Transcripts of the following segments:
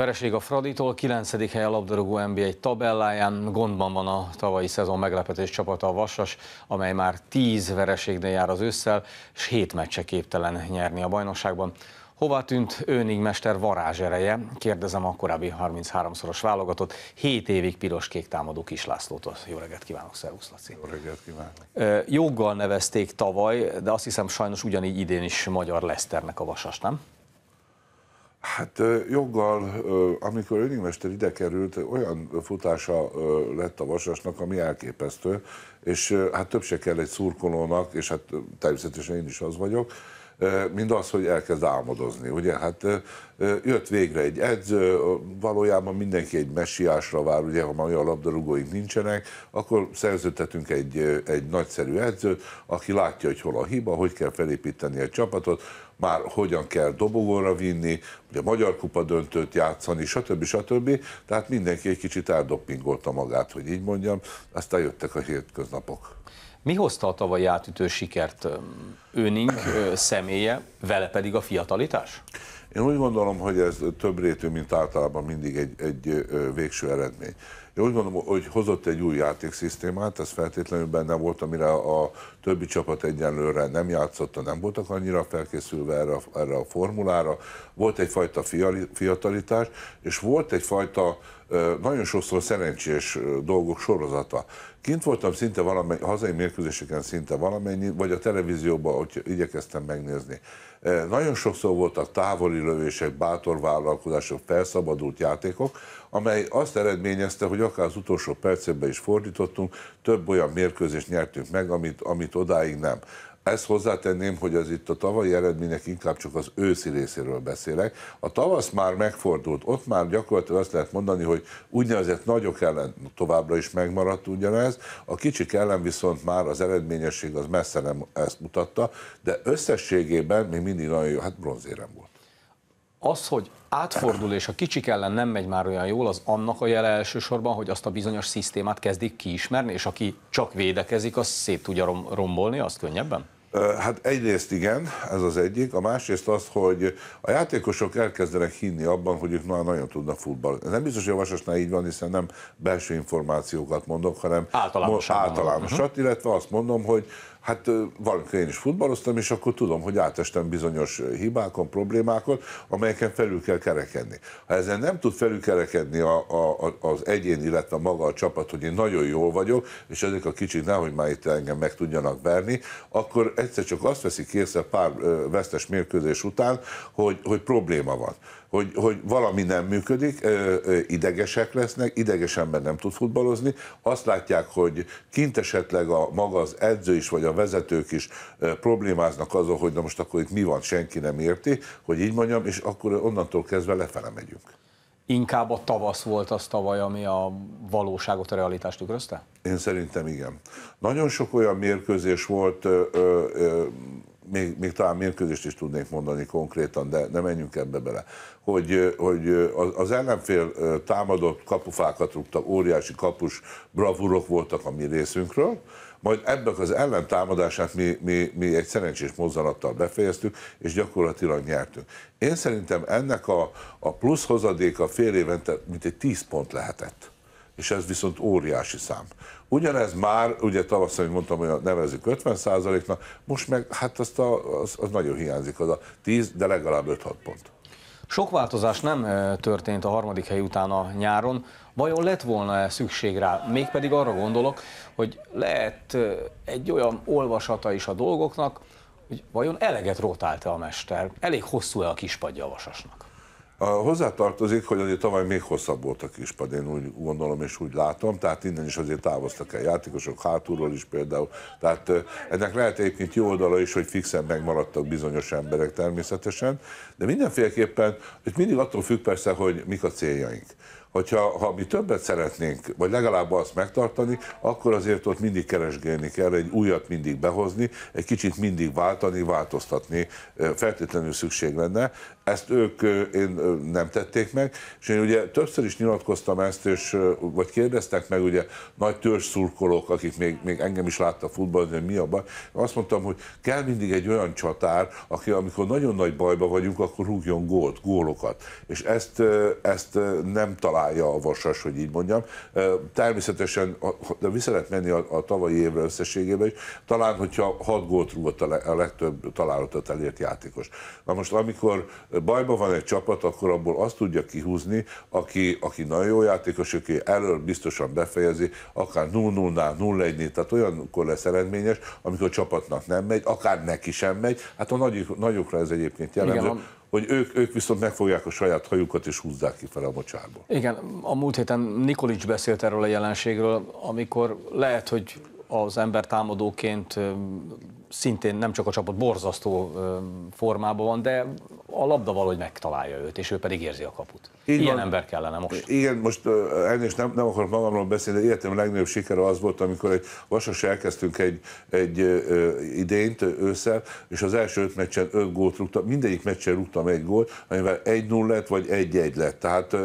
Vereség a Fraditól, 9. hely a labdarúgó NBA tabelláján, gondban van a tavalyi szezon meglepetés csapata a Vasas, amely már 10 vereségnél jár az ősszel, és 7 meccse képtelen nyerni a bajnokságban. Hova tűnt Őnigmester varázsereje? Kérdezem a korábbi 33-szoros válogatott, 7 évig piros-kék támadó Kis Lászlótól. Jó reggelt kívánok, szervusz Laci. Jó reggelt kívánok. Joggal nevezték tavaly, de azt hiszem sajnos ugyanígy idén is magyar Leszternek a Vasas, nem? Hát joggal, amikor Önigmester ide került, olyan futása lett a Vasasnak, ami elképesztő, és hát több se kell egy szurkolónak, és hát természetesen én is az vagyok, mint az, hogy elkezd álmodozni. Ugye, hát jött végre egy edző, valójában mindenki egy messiásra vár, ugye, ha már olyan labdarúgóink nincsenek, akkor szerződtetünk egy, egy nagyszerű edzőt, aki látja, hogy hol a hiba, hogy kell felépíteni egy csapatot, már hogyan kell dobogóra vinni, ugye a Magyar Kupa döntőt játszani, stb. stb. Tehát mindenki egy kicsit eldoppingolta magát, hogy így mondjam, aztán jöttek a hétköznapok. Mi hozta a tavalyi átütő sikert? Öning személye, vele pedig a fiatalitás? Én úgy gondolom, hogy ez több rétű, mint általában mindig egy, egy végső eredmény. Én úgy gondolom, hogy hozott egy új játékszisztémát, ez feltétlenül benne volt, amire a többi csapat egyenlőre nem játszotta, nem voltak annyira felkészülve erre, erre a formulára. Volt egyfajta fiatalitás, és volt egyfajta nagyon sokszor szerencsés dolgok sorozata. Kint voltam szinte valamennyi, hazai mérkőzéseken szinte valamennyi, vagy a televízióban, hogy igyekeztem megnézni. Nagyon sokszor voltak távoli lövések, bátor vállalkozások, felszabadult játékok, amely azt eredményezte, hogy akár az utolsó percekben is fordítottunk, több olyan mérkőzést nyertünk meg, amit, amit odáig nem. Ezt hozzátenném, hogy az itt a tavalyi eredmények inkább csak az őszi részéről beszélek. A tavasz már megfordult, ott már gyakorlatilag azt lehet mondani, hogy úgynevezett nagyok ellen továbbra is megmaradt ugyanez, a kicsik ellen viszont már az eredményesség az messze nem ezt mutatta, de összességében még mindig nagyon jó, hát bronzérem volt. Az, hogy átfordul és a kicsik ellen nem megy már olyan jól, az annak a jele elsősorban, hogy azt a bizonyos szisztémát kezdik kiismerni, és aki csak védekezik, az szét tudja rombolni azt könnyebben? Hát egyrészt igen, ez az egyik, a másrészt az, hogy a játékosok elkezdenek hinni abban, hogy ők már nagyon tudnak futball. Nem biztos, hogy a Vasasnál így van, hiszen nem belső információkat mondok, hanem általánosat, általánosat uh-huh. illetve azt mondom, hogy hát valamikor én is futballoztam, és akkor tudom, hogy átestem bizonyos hibákon, problémákon, amelyeken felül kell kerekedni. Ha ezen nem tud felülkerekedni a, a, az egyén, illetve maga a csapat, hogy én nagyon jól vagyok, és ezek a kicsik nehogy már itt engem meg tudjanak verni, akkor egyszer csak azt veszik észre pár vesztes mérkőzés után, hogy, hogy probléma van hogy, hogy valami nem működik, idegesek lesznek, ideges ember nem tud futballozni, azt látják, hogy kint esetleg a maga az edző is, vagy a vezetők is problémáznak azon, hogy na most akkor itt mi van, senki nem érti, hogy így mondjam, és akkor onnantól kezdve lefele megyünk. Inkább a tavasz volt az tavaly, ami a valóságot, a realitást tükrözte? Én szerintem igen. Nagyon sok olyan mérkőzés volt, ö, ö, még, még talán mérkőzést is tudnék mondani konkrétan, de nem menjünk ebbe bele, hogy, hogy az ellenfél támadott kapufákat rúgtak, óriási kapus bravúrok voltak a mi részünkről, majd ebbek az ellentámadását mi, mi, mi egy szerencsés mozzanattal befejeztük, és gyakorlatilag nyertünk. Én szerintem ennek a, a plusz hozadéka fél évente mint egy 10 pont lehetett és ez viszont óriási szám. Ugyanez már, ugye tavasszal, hogy mondtam, hogy nevezzük 50%-nak, most meg hát azt a, az, az nagyon hiányzik, az a 10, de legalább 5-6 pont. Sok változás nem történt a harmadik hely után a nyáron. Vajon lett volna -e szükség rá? Mégpedig arra gondolok, hogy lehet egy olyan olvasata is a dolgoknak, hogy vajon eleget rotált-e a mester? Elég hosszú-e a kispadja a vasasnak? A hozzátartozik, hogy azért tavaly még hosszabb volt a kispad, én úgy gondolom és úgy látom, tehát innen is azért távoztak el játékosok, hátulról is például. Tehát ennek lehet egyébként jó oldala is, hogy fixen megmaradtak bizonyos emberek természetesen, de mindenféleképpen itt mindig attól függ persze, hogy mik a céljaink hogyha ha mi többet szeretnénk, vagy legalább azt megtartani, akkor azért ott mindig keresgélni kell, egy újat mindig behozni, egy kicsit mindig váltani, változtatni feltétlenül szükség lenne. ezt ők én nem tették meg, és én ugye többször is nyilatkoztam ezt, és, vagy kérdeztek meg ugye nagy törzs szurkolók, akik még, még engem is láttak futballozni, hogy mi a baj. Azt mondtam, hogy kell mindig egy olyan csatár, aki amikor nagyon nagy bajba vagyunk, akkor rúgjon gólt, gólokat. És ezt, ezt nem találja a vasas, hogy így mondjam. Természetesen, de vissza lehet menni a, a tavalyi évre összességében is, talán, hogyha hat gólt rúgott a legtöbb találatot elért játékos. Na most, amikor bajban van egy csapat, akkor abból azt tudja kihúzni, aki, aki nagyon jó játékos, aki elől biztosan befejezi, akár 0-0-nál, 0-1-nél, tehát olyankor lesz eredményes, amikor a csapatnak nem megy, akár neki sem megy. Hát a nagyok, nagyokra ez egyébként jellemző. Igen, hogy ők, ők viszont megfogják a saját hajukat és húzzák ki fel a mocsárból. Igen, a múlt héten Nikolics beszélt erről a jelenségről, amikor lehet, hogy az ember támadóként szintén nem csak a csapat borzasztó formában van, de a labda valahogy megtalálja őt, és ő pedig érzi a kaput. Így Ilyen van. ember kellene most. Igen, most elnézést nem, nem akarok magamról beszélni, de életem legnagyobb sikere az volt, amikor egy vasas elkezdtünk egy, egy idényt ősszel, és az első öt meccsen öt gólt rúgtam, mindegyik meccsen rúgtam egy gólt, amivel egy 0 lett, vagy egy egy lett. Tehát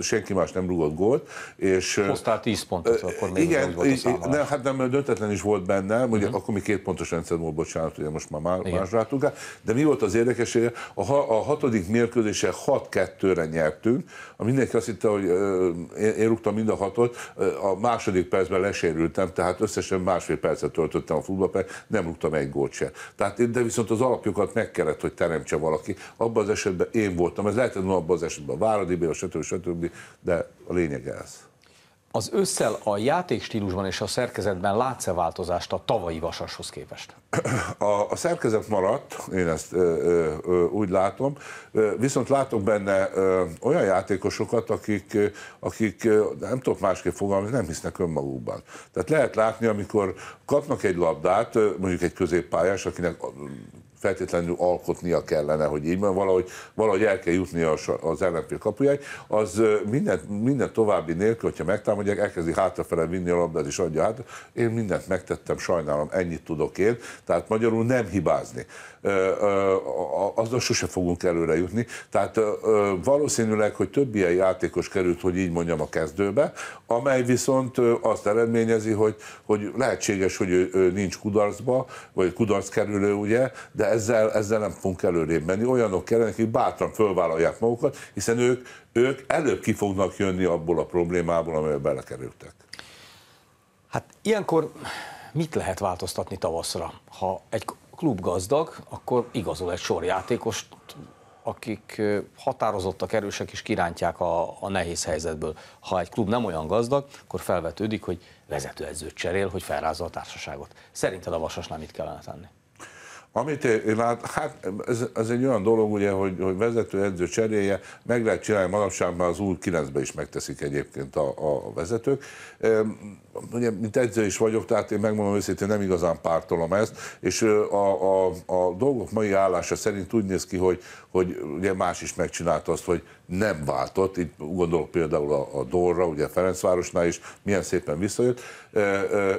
senki más nem rúgott gólt. És, Hoztál 10 pontot, akkor még igen, volt a nem, hát nem, döntetlen is volt benne, ugye uh-huh. akkor mi két pontos rendszer volt, bocsánat, ugye most már más rátunk de mi volt az érdekessége? A, a hatodik mérkőzése 6-2-re nyertünk, a mindenki azt hitte, hogy én, rúgtam mind a hatot, a második percben lesérültem, tehát összesen másfél percet töltöttem a futballpályán, nem rúgtam egy gólt se. Tehát, de viszont az alapjokat meg kellett, hogy teremtse valaki. Abban az esetben én voltam, ez lehetett abban az esetben a Váradi Béla, stb. stb., de a lényeg ez. Az ősszel a játékstílusban és a szerkezetben látsz-e változást a tavalyi Vasashoz képest? A, a szerkezet maradt, én ezt ö, ö, úgy látom, viszont látok benne ö, olyan játékosokat, akik, akik nem tudok másképp fogalmazni, nem hisznek önmagukban. Tehát lehet látni, amikor kapnak egy labdát, mondjuk egy középpályás, akinek feltétlenül alkotnia kellene, hogy így van, valahogy, valahogy el kell jutni az ellenfél kapujáig, az minden, minden további nélkül, hogyha megtámadják, elkezdi hátrafele vinni a labdát és adja hát. Én mindent megtettem, sajnálom, ennyit tudok én, tehát magyarul nem hibázni. Azzal sose fogunk előre jutni. Tehát valószínűleg, hogy több ilyen játékos került, hogy így mondjam, a kezdőbe, amely viszont azt eredményezi, hogy, hogy lehetséges, hogy ő, ő nincs kudarcba, vagy kudarc kerülő, ugye, de ezzel, ezzel nem fogunk előrébb menni. Olyanok kellene, akik bátran fölvállalják magukat, hiszen ők, ők előbb ki fognak jönni abból a problémából, amivel belekerültek. Hát ilyenkor mit lehet változtatni tavaszra? Ha egy klub gazdag, akkor igazol egy sor játékost, akik határozottak, erősek és kirántják a, a nehéz helyzetből. Ha egy klub nem olyan gazdag, akkor felvetődik, hogy vezetőedzőt cserél, hogy felrázza a társaságot. Szerinted a Vasasnál mit kellene tenni? Amit én lát, hát ez, ez egy olyan dolog, ugye, hogy, hogy vezető edző cseréje, meg lehet csinálni manapság, már az új 9 is megteszik egyébként a, a vezetők. Ugye, mint edző is vagyok, tehát én megmondom őszintén, nem igazán pártolom ezt, és a, a, a dolgok mai állása szerint úgy néz ki, hogy, hogy ugye más is megcsinálta azt, hogy nem váltott, itt gondolok például a, a Dorra, ugye Ferencvárosnál is, milyen szépen visszajött.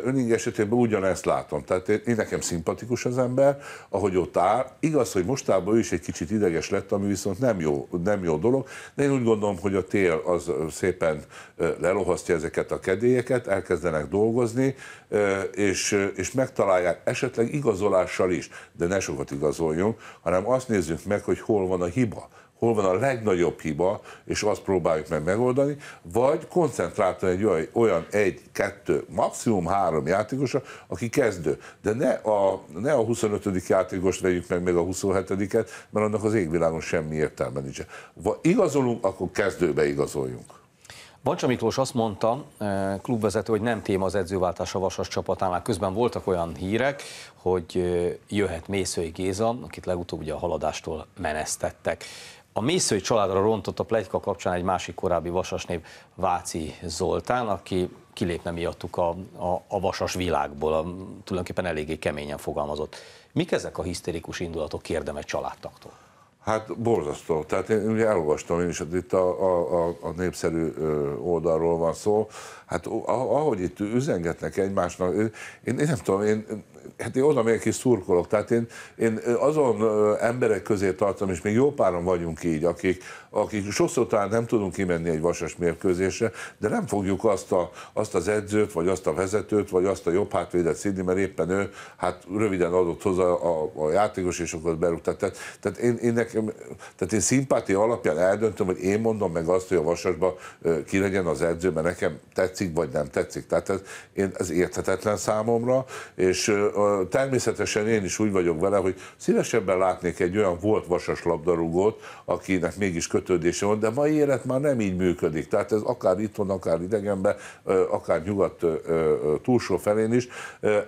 Öning esetében ugyanezt látom, tehát én, én nekem szimpatikus az ember, ahogy ott áll. Igaz, hogy mostában ő is egy kicsit ideges lett, ami viszont nem jó, nem jó dolog, de én úgy gondolom, hogy a tél az szépen lelohasztja ezeket a kedélyeket, elkezdenek dolgozni, és, és megtalálják esetleg igazolással is, de ne sokat igazoljunk, hanem azt nézzük meg, hogy hol van a hiba hol van a legnagyobb hiba, és azt próbáljuk meg megoldani, vagy koncentráltan egy olyan, olyan egy, kettő, maximum három játékosra, aki kezdő. De ne a, ne a 25. játékost vegyük meg, meg a 27-et, mert annak az égvilágon semmi értelme nincs. Ha igazolunk, akkor kezdőbe igazoljunk. Bancsa Miklós azt mondta, eh, klubvezető, hogy nem téma az edzőváltás a Vasas csapatánál. Közben voltak olyan hírek, hogy eh, jöhet Mészői Géza, akit legutóbb ugye a haladástól menesztettek. A Mészői családra rontott a plegyka kapcsán egy másik korábbi vasasnév Váci Zoltán, aki kilépne miattuk a, a, a vasas világból, a, tulajdonképpen eléggé keményen fogalmazott. Mik ezek a hisztérikus indulatok, kérdem egy családtaktól? Hát borzasztó. Tehát én ugye elolvastam én is, hogy itt a, a, a, a népszerű oldalról van szó. Hát ahogy itt üzengetnek egymásnak, én, én nem tudom, én, hát én oda megyek is szurkolok. Tehát én, én azon emberek közé tartom, és még jó páran vagyunk így, akik, akik sokszor talán nem tudunk kimenni egy vasas mérkőzésre, de nem fogjuk azt, a, azt az edzőt, vagy azt a vezetőt, vagy azt a jobb hátvédet szidni, mert éppen ő hát röviden adott hozzá a, a játékos, és akkor berúgta. Tehát, tehát, én, én nekem, tehát én szimpátia alapján eldöntöm, hogy én mondom meg azt, hogy a vasasba ki legyen az edző, mert nekem tetszik, vagy nem tetszik. Tehát ez, én, ez érthetetlen számomra, és természetesen én is úgy vagyok vele, hogy szívesebben látnék egy olyan volt vasas labdarúgót, akinek mégis kötődése van, de mai élet már nem így működik. Tehát ez akár itthon, akár idegenben, akár nyugat túlsó felén is,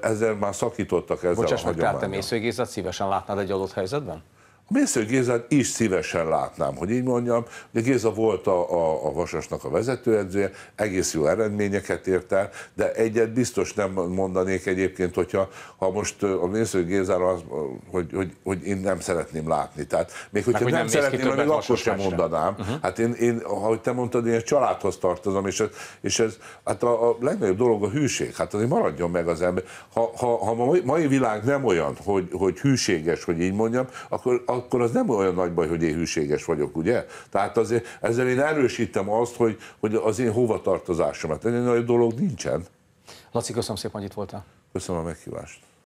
ezzel már szakítottak ezzel Bocsáss a meg. Mésző Gézát szívesen látnád egy adott helyzetben? A Mésző Gézát is szívesen látnám, hogy így mondjam. Ugye Géza volt a, a, a Vasasnak a vezetőedzője, egész jó eredményeket ért el, de egyet biztos nem mondanék egyébként, hogyha ha most a Mésző Gézára az, hogy, hogy, hogy én nem szeretném látni. Tehát még hogyha hogy nem, nem szeretném, még akkor sem mondanám. Uh-huh. Hát én, én, ahogy te mondtad, én egy családhoz tartozom, és ez, és ez hát a, a legnagyobb dolog a hűség. Hát azért maradjon meg az ember. Ha, ha, ha a mai, világ nem olyan, hogy, hogy hűséges, hogy így mondjam, akkor, akkor az nem olyan nagy baj, hogy én hűséges vagyok, ugye? Tehát azért ezzel én erősítem azt, hogy, hogy az én hovatartozásomat. Egy nagy dolog nincsen. Laci, köszönöm szépen, hogy itt voltál. Köszönöm a meghívást.